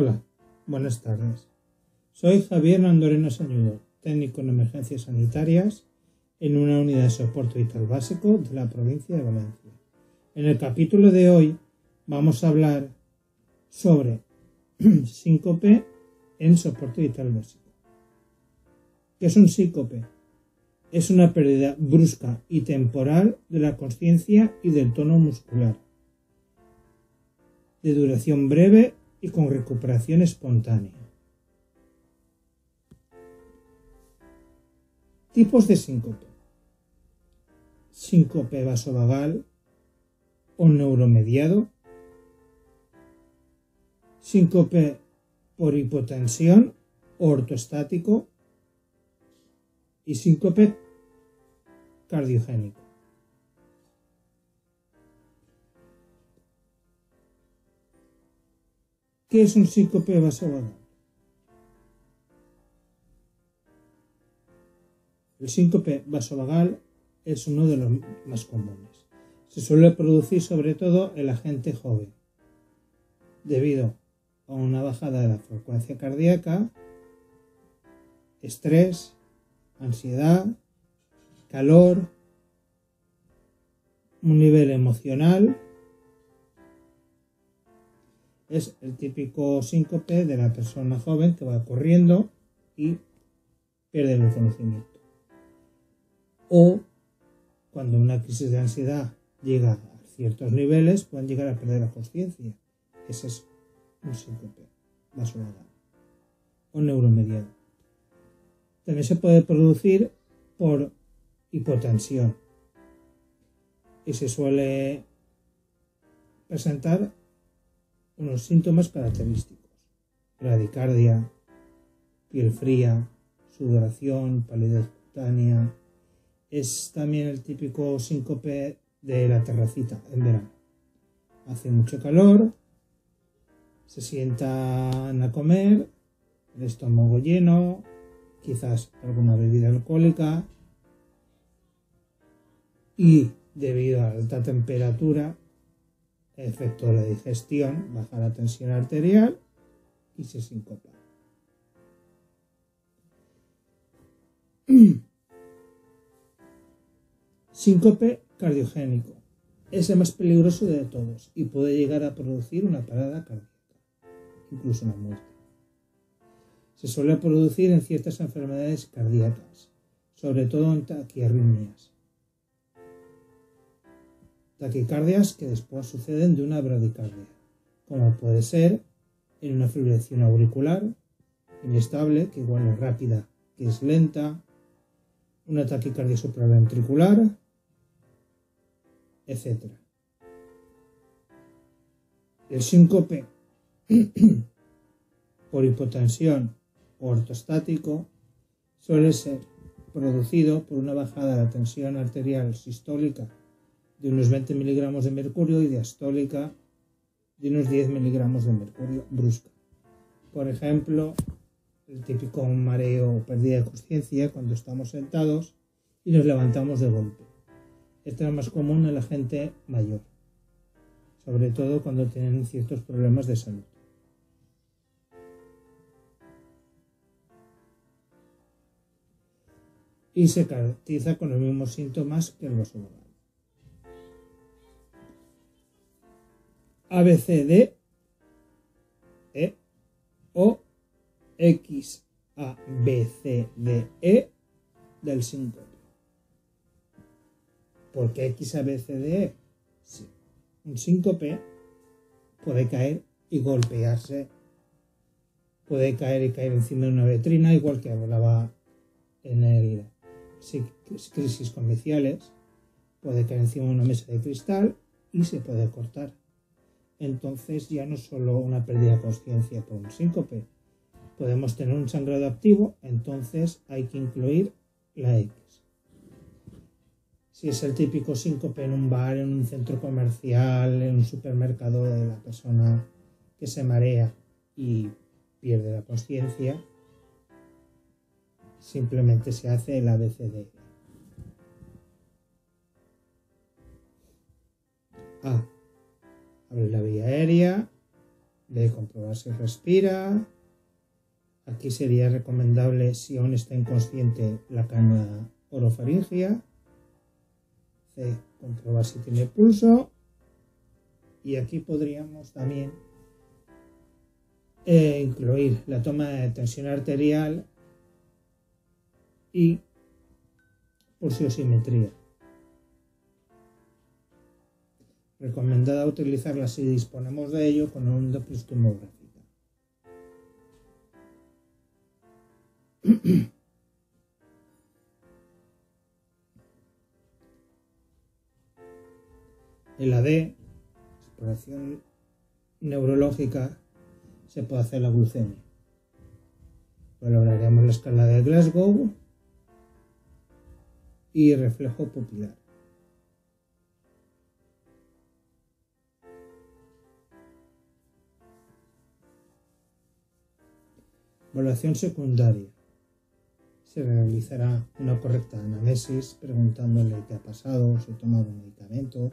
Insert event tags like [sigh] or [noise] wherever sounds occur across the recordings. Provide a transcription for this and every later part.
Hola, buenas tardes. Soy Javier Andoreno Sañudo, técnico en emergencias sanitarias en una unidad de soporte vital básico de la provincia de Valencia. En el capítulo de hoy vamos a hablar sobre [clears throat] síncope en soporte vital básico. ¿Qué es un síncope? Es una pérdida brusca y temporal de la conciencia y del tono muscular, de duración breve y con recuperación espontánea. Tipos de síncope. Síncope vasovagal o neuromediado. Síncope por hipotensión o ortostático. Y síncope cardiogénico. ¿Qué es un síncope vasovagal? El síncope vasovagal es uno de los más comunes. Se suele producir sobre todo en la gente joven, debido a una bajada de la frecuencia cardíaca, estrés, ansiedad, calor, un nivel emocional. Es el típico síncope de la persona joven que va corriendo y pierde el conocimiento o cuando una crisis de ansiedad llega a ciertos niveles pueden llegar a perder la conciencia. Ese es un síncope vasovagal o neuromediado. También se puede producir por hipotensión y se suele presentar unos síntomas característicos. Radicardia, piel fría, sudoración, palidez cutánea, es también el típico síncope de la terracita en verano. Hace mucho calor, se sientan a comer, el estómago lleno, quizás alguna bebida alcohólica y debido a la alta temperatura, efecto la digestión, baja la tensión arterial y se sincopa. [clears throat] Síncope cardiogénico. Es el más peligroso de todos y puede llegar a producir una parada cardíaca, incluso una muerte. Se suele producir en ciertas enfermedades cardíacas, sobre todo en taquiarritmias. Taquicardias que después suceden de una bradicardia, como puede ser en una fibrilación auricular inestable, que igual es rápida, que es lenta, una taquicardia supraventricular, etc. El síncope [clears throat] por hipotensión o ortostático suele ser producido por una bajada de la tensión arterial sistólica de unos 20 miligramos de mercurio y diastólica de unos 10 miligramos de mercurio brusca. Por ejemplo, el típico mareo o pérdida de conciencia cuando estamos sentados y nos levantamos de golpe. Esto es más común en la gente mayor, sobre todo cuando tienen ciertos problemas de salud. Y se caracteriza con los mismos síntomas que el vasovagal. ABCD E o X A B C D E del síncope. Porque X, A, B, C, D, E. Un síncope puede caer y golpearse. Puede caer y caer encima de una vetrina, igual que hablaba en el crisis comerciales. Puede caer encima de una mesa de cristal y se puede cortar. Entonces ya no solo una pérdida de conciencia por un síncope. Podemos tener un sangrado activo, entonces hay que incluir la X si es el típico síncope en un bar, en un centro comercial, en un supermercado de la persona que se marea y pierde la conciencia, simplemente se hace el ABCD. A. Abre la vía aérea. B. Comprobar si respira. Aquí sería recomendable, si aún está inconsciente, la cana orofaringia. C. Comprobar si tiene pulso. Y aquí podríamos también eh, incluir la toma de tensión arterial y pulsiosimetría. Recomendada utilizarla si disponemos de ello con onda tomográfica. En la D, exploración neurológica, se puede hacer la glucemia. Valoraremos la escala de Glasgow y reflejo pupilar. Evaluación secundaria. Se realizará una correcta análisis preguntándole qué ha pasado, si ha tomado un medicamento,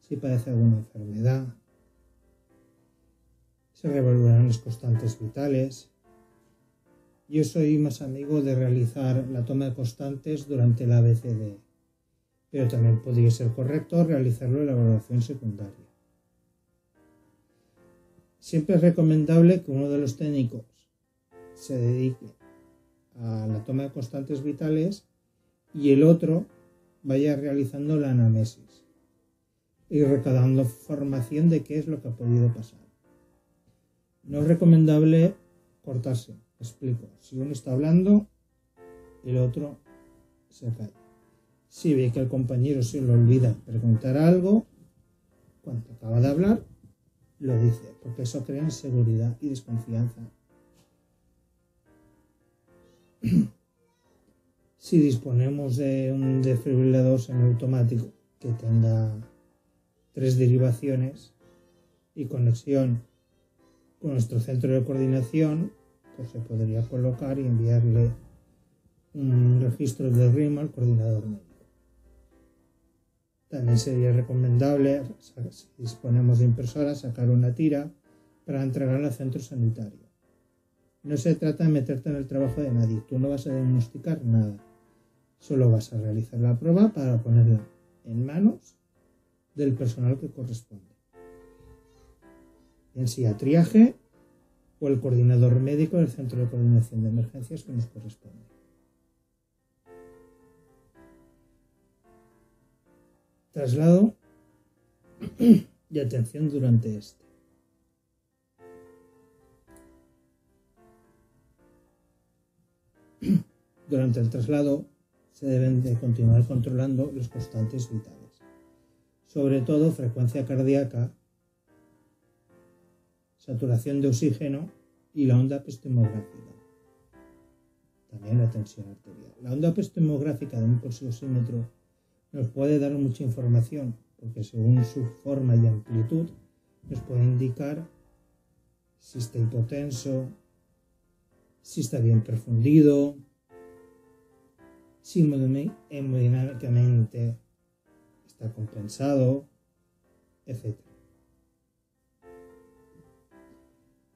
si padece alguna enfermedad. Se reevaluarán las constantes vitales. Yo soy más amigo de realizar la toma de constantes durante la ABCD, pero también podría ser correcto realizarlo en la evaluación secundaria. Siempre es recomendable que uno de los técnicos se dedique a la toma de constantes vitales y el otro vaya realizando la anamnesis y recabando información de qué es lo que ha podido pasar. No es recomendable cortarse, explico. Si uno está hablando, el otro se cae. Si ve que el compañero se le olvida preguntar algo, cuando acaba de hablar, lo dice, porque eso crea inseguridad y desconfianza si disponemos de un desfibrilador semiautomático que tenga tres derivaciones y conexión con nuestro centro de coordinación, pues se podría colocar y enviarle un registro de RIM al coordinador médico. También sería recomendable, si disponemos de impresora, sacar una tira para entregarla al centro sanitario. No se trata de meterte en el trabajo de nadie, tú no vas a diagnosticar nada, solo vas a realizar la prueba para ponerla en manos del personal que corresponde. En sí a triaje o el coordinador médico del centro de coordinación de emergencias que nos corresponde. Traslado y atención durante este. Durante el traslado se deben de continuar controlando los constantes vitales, sobre todo frecuencia cardíaca, saturación de oxígeno y la onda epistemográfica. También la tensión arterial. La onda epistemográfica de un pulsiosímetro nos puede dar mucha información porque según su forma y amplitud nos puede indicar si está hipotenso, si está bien perfundido, si hemodinámicamente está compensado, etc.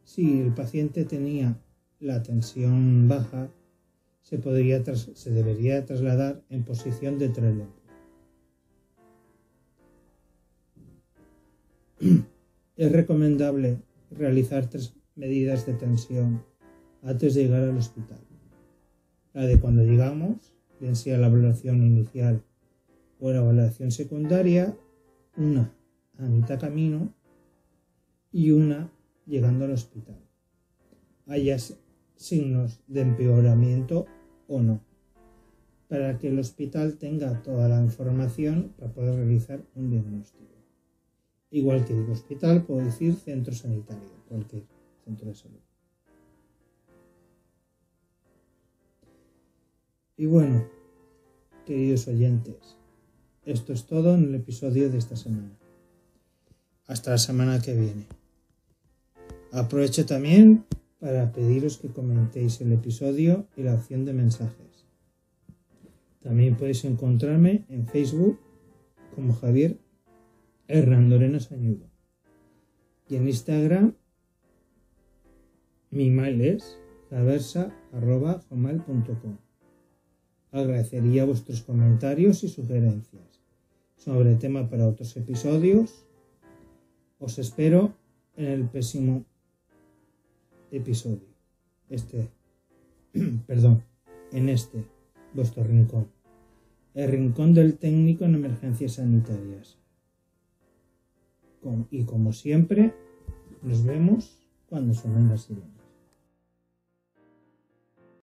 Si el paciente tenía la tensión baja, se, podría se debería trasladar en posición de trello. [clears throat] Es recomendable realizar tres medidas de tensión antes de llegar al hospital. La de cuando llegamos, bien sea la evaluación inicial o la evaluación secundaria, una a mitad camino y una llegando al hospital. Haya signos de empeoramiento o no, para que el hospital tenga toda la información para poder realizar un diagnóstico. Igual que digo hospital, puedo decir centro sanitario, cualquier centro de salud. Y bueno, queridos oyentes, esto es todo en el episodio de esta semana. Hasta la semana que viene. Aprovecho también para pediros que comentéis el episodio y la opción de mensajes. También podéis encontrarme en Facebook como Javier Hernán Lorena Sañudo y en Instagram Mi mail es caversa.com. Agradecería vuestros comentarios y sugerencias sobre el tema para otros episodios. Os espero en el próximo episodio. Este, [clears throat] perdón, en este, vuestro rincón. El rincón del técnico en emergencias sanitarias. y como siempre, nos vemos cuando suenen las sirenas.